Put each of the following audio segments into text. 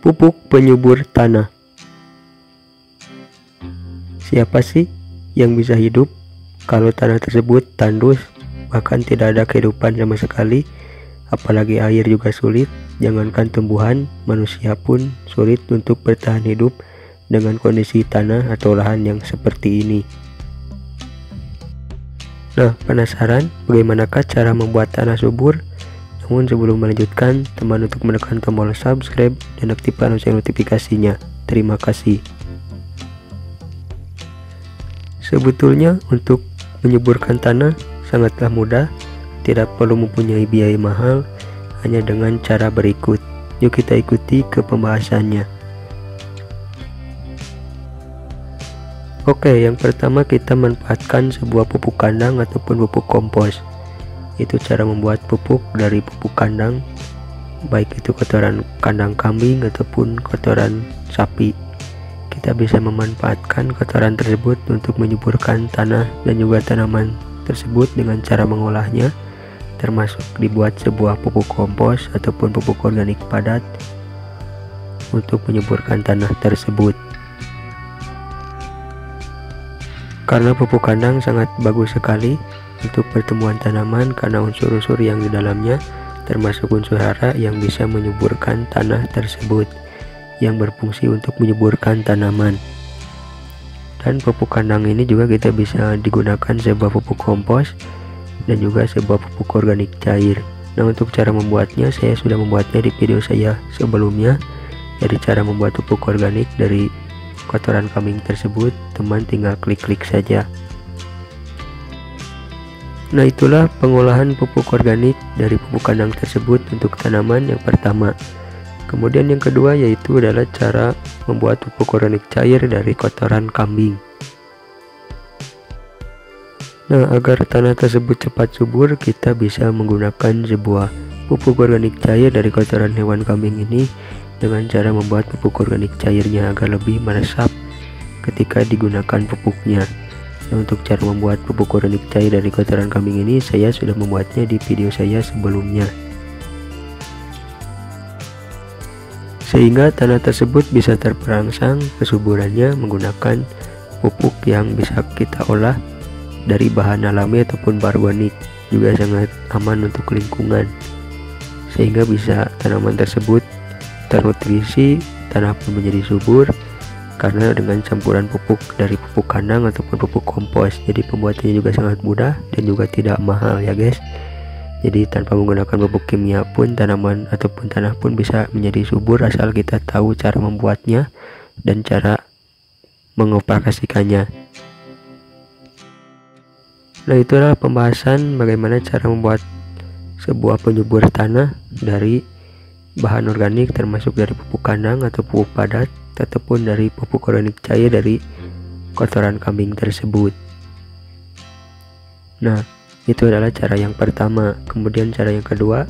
Pupuk penyubur tanah. Siapa sih yang bisa hidup kalau tanah tersebut tandus, bahkan tidak ada kehidupan sama sekali, apalagi air juga sulit, jangankan tumbuhan, manusia pun sulit untuk bertahan hidup dengan kondisi tanah atau lahan yang seperti ini. Nah, penasaran bagaimanakah cara membuat tanah subur? Namun sebelum melanjutkan, teman untuk menekan tombol subscribe dan aktifkan lonceng notifikasinya. Terima kasih. Sebetulnya untuk menyuburkan tanah sangatlah mudah, tidak perlu mempunyai biaya mahal, hanya dengan cara berikut. Yuk kita ikuti ke pembahasannya. Oke, yang pertama kita manfaatkan sebuah pupuk kandang ataupun pupuk kompos itu cara membuat pupuk dari pupuk kandang baik itu kotoran kandang kambing ataupun kotoran sapi. Kita bisa memanfaatkan kotoran tersebut untuk menyuburkan tanah dan juga tanaman tersebut dengan cara mengolahnya termasuk dibuat sebuah pupuk kompos ataupun pupuk organik padat untuk menyuburkan tanah tersebut. Karena pupuk kandang sangat bagus sekali untuk pertemuan tanaman karena unsur-unsur yang di dalamnya termasuk unsur hara yang bisa menyuburkan tanah tersebut yang berfungsi untuk menyuburkan tanaman. Dan pupuk kandang ini juga kita bisa digunakan sebuah pupuk kompos dan juga sebuah pupuk organik cair. Nah untuk cara membuatnya saya sudah membuatnya di video saya sebelumnya. Jadi cara membuat pupuk organik dari kotoran kambing tersebut teman tinggal klik-klik saja Nah itulah pengolahan pupuk organik dari pupuk kandang tersebut untuk tanaman yang pertama. Kemudian yang kedua yaitu adalah cara membuat pupuk organik cair dari kotoran kambing. Nah agar tanah tersebut cepat subur kita bisa menggunakan sebuah pupuk organik cair dari kotoran hewan kambing ini dengan cara membuat pupuk organik cairnya agar lebih meresap ketika digunakan pupuknya. Untuk cara membuat pupuk organik cair dari kotoran kambing ini saya sudah membuatnya di video saya sebelumnya. Sehingga tanah tersebut bisa terperangsang kesuburannya menggunakan pupuk yang bisa kita olah dari bahan alami ataupun organik juga sangat aman untuk lingkungan sehingga bisa tanaman tersebut ternutrisi tanah pun menjadi subur karena dengan campuran pupuk dari pupuk kandang ataupun pupuk kompos. Jadi pembuatannya juga sangat mudah dan juga tidak mahal ya guys. Jadi tanpa menggunakan pupuk kimia pun tanaman ataupun tanah pun bisa menjadi subur asal kita tahu cara membuatnya dan cara mengoperasikannya. Nah itulah pembahasan bagaimana cara membuat sebuah penyubur tanah dari bahan organik termasuk dari pupuk kandang atau pupuk padat ataupun dari pupuk organik cair dari kotoran kambing tersebut. Nah, itu adalah cara yang pertama. Kemudian cara yang kedua,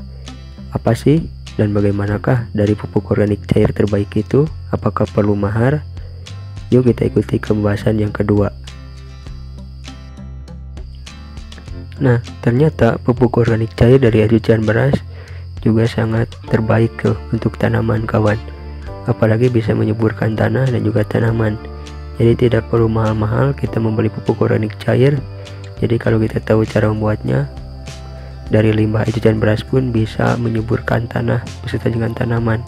apa sih dan bagaimanakah dari pupuk organik cair terbaik itu? Apakah perlu mahar? Yuk kita ikuti pembahasan yang kedua. Nah, ternyata pupuk organik cair dari ajucan beras juga sangat terbaik untuk tanaman kawan apalagi bisa menyuburkan tanah dan juga tanaman. Jadi tidak perlu mahal-mahal kita membeli pupuk organik cair. Jadi kalau kita tahu cara membuatnya dari limbah dan beras pun bisa menyuburkan tanah beserta dengan tanaman.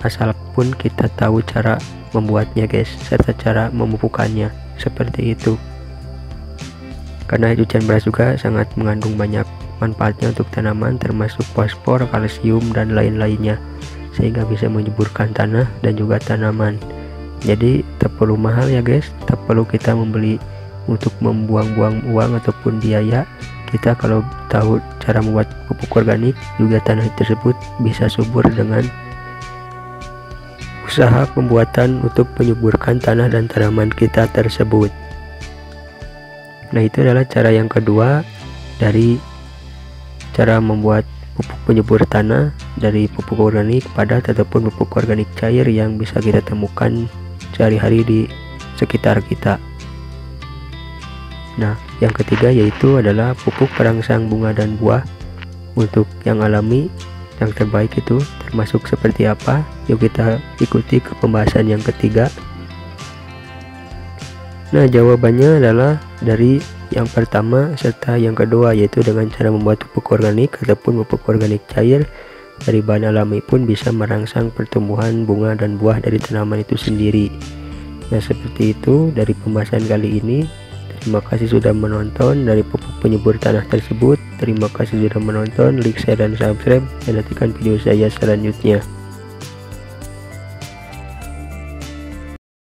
Asal pun kita tahu cara membuatnya guys serta cara memupukkannya. Seperti itu. Karena cucian beras juga sangat mengandung banyak manfaatnya untuk tanaman termasuk fosfor, kalsium, dan lain-lainnya sehingga bisa menyuburkan tanah dan juga tanaman. Jadi tak perlu mahal ya guys. Tak perlu kita membeli untuk membuang-buang uang ataupun biaya. Kita kalau tahu cara membuat pupuk organik juga tanah tersebut bisa subur dengan usaha pembuatan untuk menyuburkan tanah dan tanaman kita tersebut. Nah itu adalah cara yang kedua dari cara membuat pupuk penyubur tanah dari pupuk organik padat ataupun pupuk organik cair yang bisa kita temukan sehari-hari di sekitar kita. Nah, yang ketiga yaitu adalah pupuk perangsang bunga dan buah. Untuk yang alami yang terbaik itu termasuk seperti apa yuk kita ikuti ke pembahasan yang ketiga nah jawabannya adalah dari yang pertama serta yang kedua yaitu dengan cara membuat pupuk organik ataupun pupuk organik cair dari bahan alami pun bisa merangsang pertumbuhan bunga dan buah dari tanaman itu sendiri. Nah seperti itu dari pembahasan kali ini terima kasih sudah menonton. Dari pupuk penyubur tanah tersebut terima kasih sudah menonton like share dan subscribe dan nantikan video saya selanjutnya